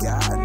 God.